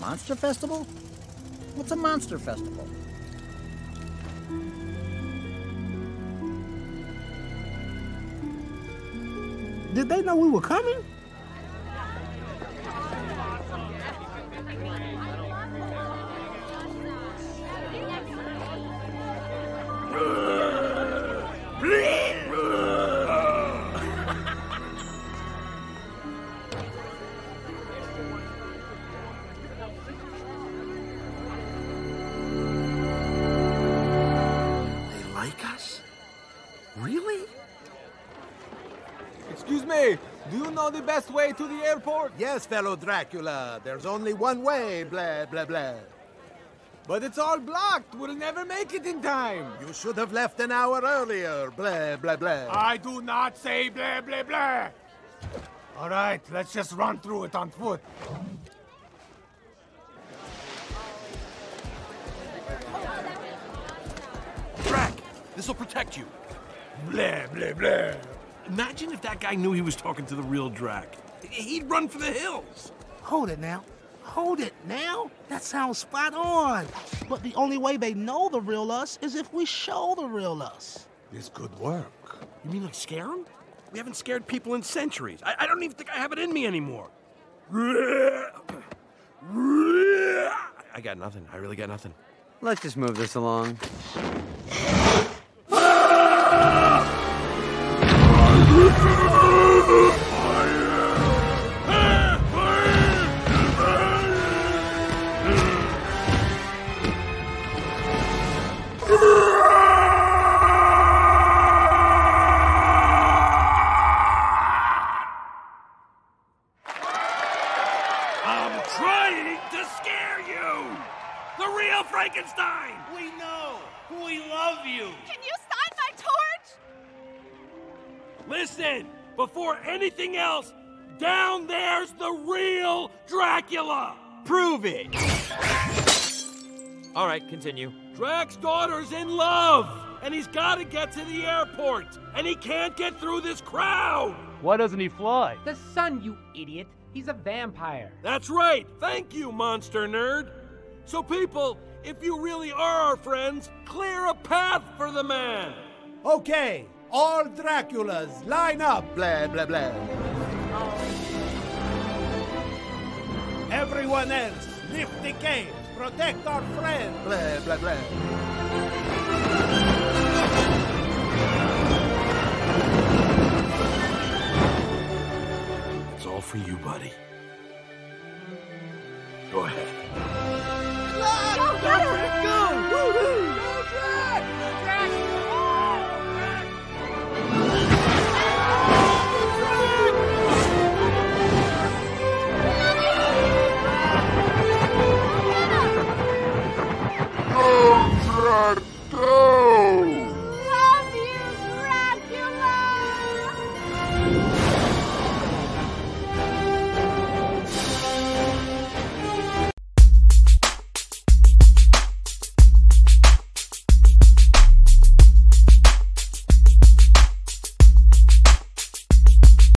Monster Festival? What's a monster festival? Did they know we were coming? Me, do you know the best way to the airport? Yes, fellow Dracula. There's only one way, blah, blah, blah. But it's all blocked. We'll never make it in time. You should have left an hour earlier, blah, blah, blah. I do not say blah, blah, blah. All right, let's just run through it on foot. Drac, this'll protect you. Blah, blah, blah. Imagine if that guy knew he was talking to the real Drac. He'd run for the hills. Hold it now. Hold it now. That sounds spot on. But the only way they know the real us is if we show the real us. This could work. You mean like scare them? We haven't scared people in centuries. I, I don't even think I have it in me anymore. I got nothing. I really got nothing. Let's just move this along. Trying to scare you! The real Frankenstein! We know. We love you. Can you sign my torch? Listen, before anything else, down there's the real Dracula! Prove it. All right, continue. Drac's daughter's in love, and he's gotta get to the airport, and he can't get through this crowd! Why doesn't he fly? The sun, you idiot. He's a vampire. That's right! Thank you, monster nerd! So, people, if you really are our friends, clear a path for the man! Okay, all Draculas, line up, blah, blah, blah. Oh. Everyone else, lift the cage, protect our friend, blah, blah, blah. It's all for you, buddy. Go ahead. Oh.